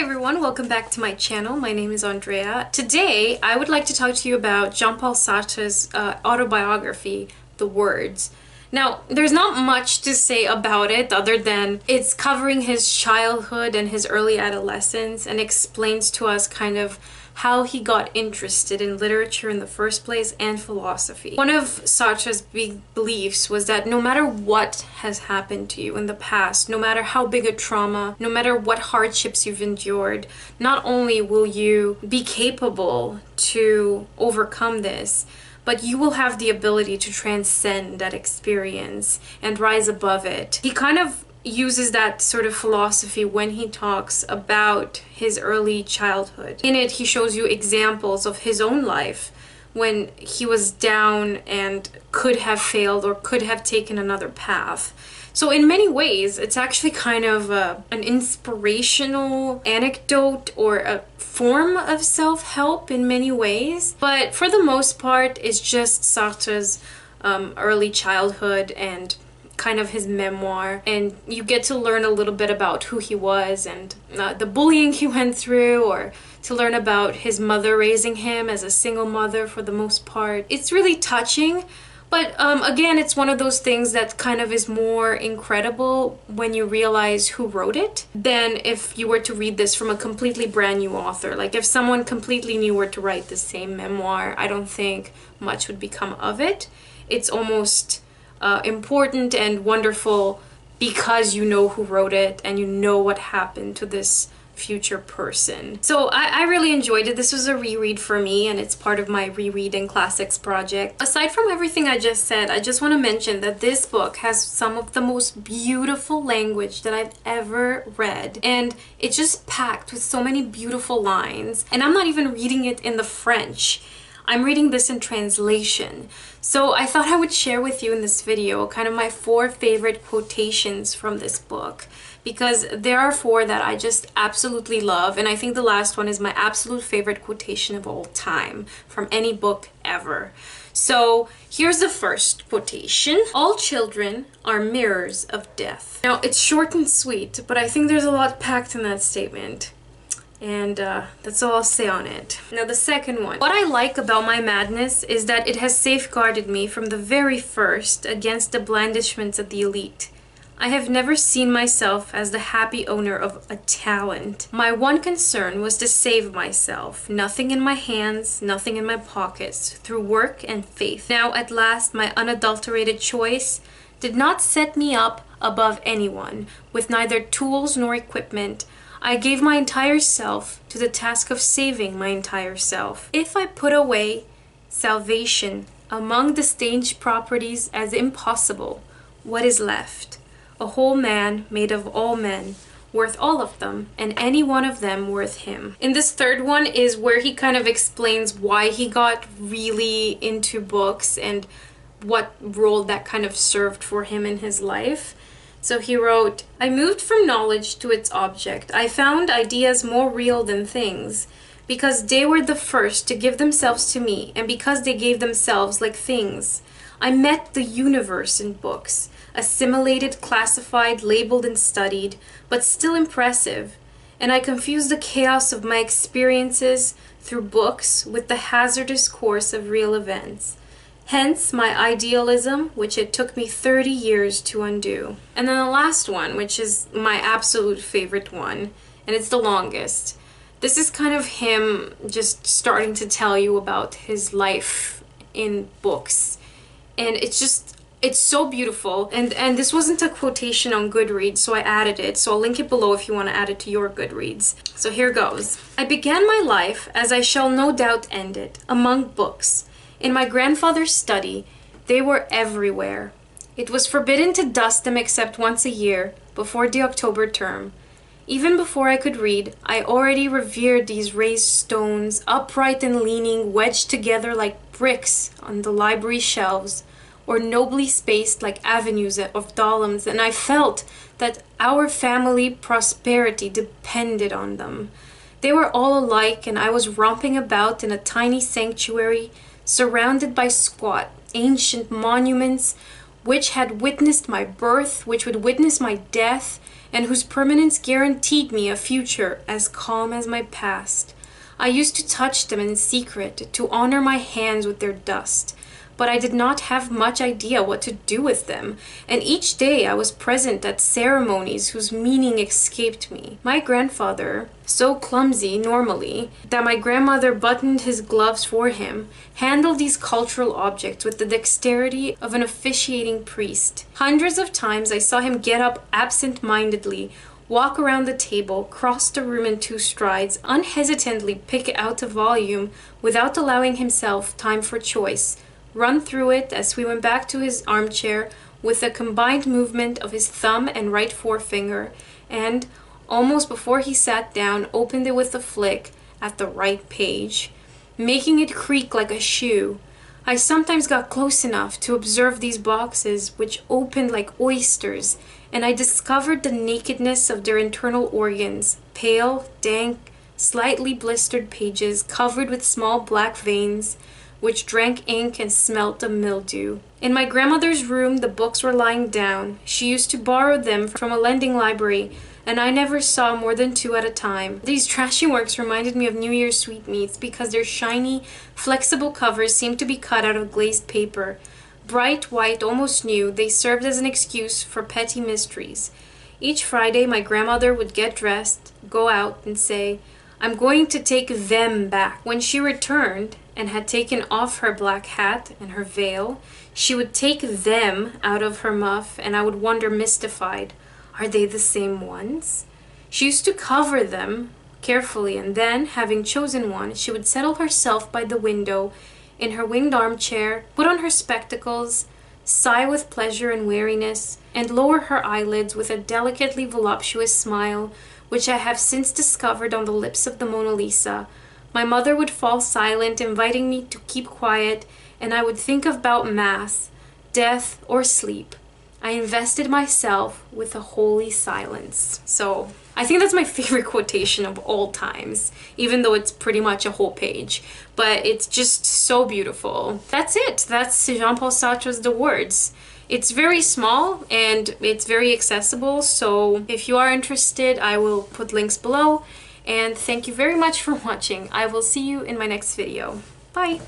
Hi everyone, welcome back to my channel. My name is Andreea. Today, I would like to talk to you about Jean-Paul Sartre's uh, autobiography, The Words. Now, there's not much to say about it other than it's covering his childhood and his early adolescence and explains to us kind of how he got interested in literature in the first place and philosophy. One of Sartre's big beliefs was that no matter what has happened to you in the past, no matter how big a trauma, no matter what hardships you've endured, not only will you be capable to overcome this, but you will have the ability to transcend that experience and rise above it. He kind of uses that sort of philosophy when he talks about his early childhood. In it, he shows you examples of his own life when he was down and could have failed or could have taken another path. So in many ways, it's actually kind of a, an inspirational anecdote or a form of self-help in many ways. But for the most part, it's just Sartre's um, early childhood and kind of his memoir and you get to learn a little bit about who he was and uh, the bullying he went through or to learn about his mother raising him as a single mother for the most part. It's really touching but um, again, it's one of those things that kind of is more incredible when you realize who wrote it than if you were to read this from a completely brand new author. Like if someone completely new were to write the same memoir, I don't think much would become of it. It's almost uh, important and wonderful because you know who wrote it and you know what happened to this future person. So I, I, really enjoyed it. This was a reread for me and it's part of my rereading classics project. Aside from everything I just said, I just want to mention that this book has some of the most beautiful language that I've ever read and it's just packed with so many beautiful lines and I'm not even reading it in the French. I'm reading this in translation. So I thought I would share with you in this video kind of my four favorite quotations from this book because there are four that I just absolutely love and I think the last one is my absolute favorite quotation of all time from any book ever. So here's the first quotation. All children are mirrors of death. Now it's short and sweet, but I think there's a lot packed in that statement and uh, that's all I'll say on it. Now the second one. What I like about my madness is that it has safeguarded me from the very first against the blandishments of the elite. I have never seen myself as the happy owner of a talent. My one concern was to save myself. Nothing in my hands, nothing in my pockets, through work and faith. Now at last my unadulterated choice did not set me up above anyone, with neither tools nor equipment, I gave my entire self to the task of saving my entire self. If I put away salvation among the stage properties as impossible, what is left? A whole man made of all men, worth all of them, and any one of them worth him. In this third one is where he kind of explains why he got really into books and what role that kind of served for him in his life. So he wrote, I moved from knowledge to its object. I found ideas more real than things, because they were the first to give themselves to me, and because they gave themselves like things. I met the universe in books, assimilated, classified, labeled, and studied, but still impressive. And I confused the chaos of my experiences through books with the hazardous course of real events. Hence my idealism, which it took me 30 years to undo. And then the last one, which is my absolute favorite one, and it's the longest. This is kind of him just starting to tell you about his life in books. And it's just it's so beautiful and and this wasn't a quotation on goodreads so i added it so i'll link it below if you want to add it to your goodreads so here goes i began my life as i shall no doubt end it among books in my grandfather's study, they were everywhere. It was forbidden to dust them except once a year, before the October term. Even before I could read, I already revered these raised stones, upright and leaning, wedged together like bricks on the library shelves, or nobly spaced like avenues of dolmens, and I felt that our family prosperity depended on them. They were all alike, and I was romping about in a tiny sanctuary surrounded by squat, ancient monuments which had witnessed my birth, which would witness my death, and whose permanence guaranteed me a future as calm as my past. I used to touch them in secret, to honor my hands with their dust, but I did not have much idea what to do with them, and each day I was present at ceremonies whose meaning escaped me. My grandfather, so clumsy normally that my grandmother buttoned his gloves for him, handled these cultural objects with the dexterity of an officiating priest. Hundreds of times I saw him get up absent mindedly walk around the table, cross the room in two strides, unhesitantly pick out a volume without allowing himself time for choice, run through it as we went back to his armchair with a combined movement of his thumb and right forefinger, and, almost before he sat down, opened it with a flick at the right page, making it creak like a shoe. I sometimes got close enough to observe these boxes, which opened like oysters, and I discovered the nakedness of their internal organs, pale, dank, slightly blistered pages covered with small black veins, which drank ink and smelt of mildew. In my grandmother's room, the books were lying down. She used to borrow them from a lending library, and I never saw more than two at a time. These trashy works reminded me of New Year's sweetmeats because their shiny, flexible covers seemed to be cut out of glazed paper. Bright white, almost new, they served as an excuse for petty mysteries. Each Friday, my grandmother would get dressed, go out, and say, I'm going to take them back. When she returned and had taken off her black hat and her veil, she would take them out of her muff, and I would wonder mystified, are they the same ones? She used to cover them carefully, and then, having chosen one, she would settle herself by the window in her winged armchair, put on her spectacles, sigh with pleasure and weariness, and lower her eyelids with a delicately voluptuous smile which I have since discovered on the lips of the Mona Lisa, my mother would fall silent, inviting me to keep quiet, and I would think about Mass, death, or sleep. I invested myself with a holy silence. So, I think that's my favorite quotation of all times, even though it's pretty much a whole page. But it's just so beautiful. That's it. That's Jean-Paul Sartre's The Words. It's very small and it's very accessible, so if you are interested, I will put links below. And thank you very much for watching. I will see you in my next video. Bye!